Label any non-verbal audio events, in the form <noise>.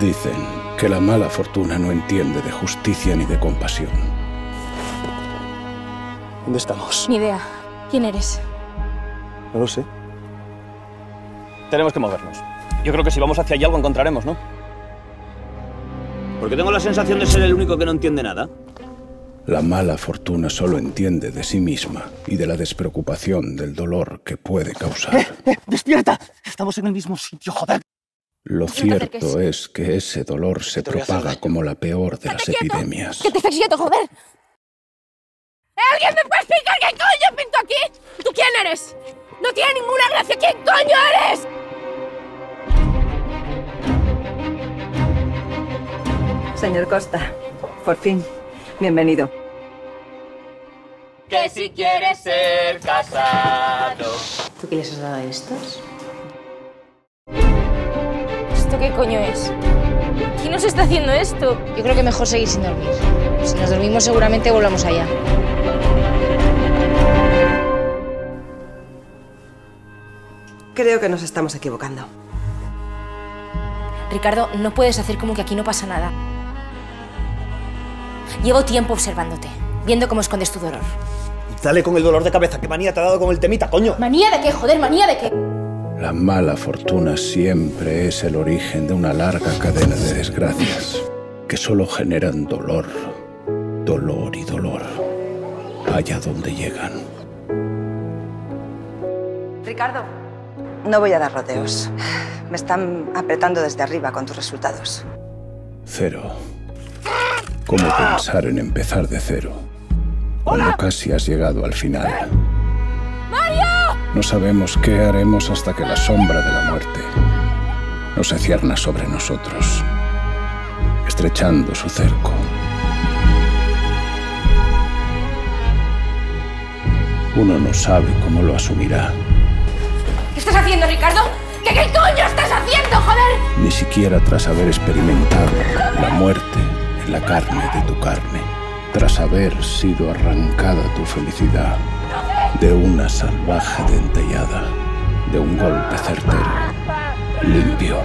Dicen que la mala fortuna no entiende de justicia ni de compasión. ¿Dónde estamos? Ni idea. ¿Quién eres? No lo sé. Tenemos que movernos. Yo creo que si vamos hacia allá algo encontraremos, ¿no? Porque tengo la sensación de ser el único que no entiende nada. La mala fortuna solo entiende de sí misma y de la despreocupación del dolor que puede causar. ¡Eh! <laughs> ¡Despierta! Estamos en el mismo sitio, joder. Lo cierto es que ese dolor se propaga como la peor de las epidemias. ¡Que te estás quieto, joder! ¿Alguien me puede explicar qué coño pinto aquí? ¿Tú quién eres? No tiene ninguna gracia. ¿Quién coño eres? Señor Costa, por fin, bienvenido. Que si quieres ser casado. ¿Tú qué les has dado a estos? Coño es? ¿Quién nos está haciendo esto? Yo creo que mejor seguir sin dormir. Si nos dormimos seguramente volvamos allá. Creo que nos estamos equivocando. Ricardo, no puedes hacer como que aquí no pasa nada. Llevo tiempo observándote, viendo cómo escondes tu dolor. Dale con el dolor de cabeza. ¿Qué manía te ha dado con el temita, coño? ¿Manía de qué, joder? ¿Manía de qué? La mala fortuna siempre es el origen de una larga cadena de desgracias que solo generan dolor, dolor y dolor, allá donde llegan. Ricardo, no voy a dar rodeos. Me están apretando desde arriba con tus resultados. Cero. ¿Cómo pensar en empezar de cero? Cuando casi has llegado al final. No sabemos qué haremos hasta que la sombra de la muerte no se cierna sobre nosotros, estrechando su cerco. Uno no sabe cómo lo asumirá, ¿Qué estás haciendo, Ricardo? ¿Qué, qué coño estás haciendo, joder? ni siquiera tras haber experimentado la muerte en la carne de tu carne, tras haber sido arrancada tu felicidad de una salvaje dentellada, de un golpe certero, limpio,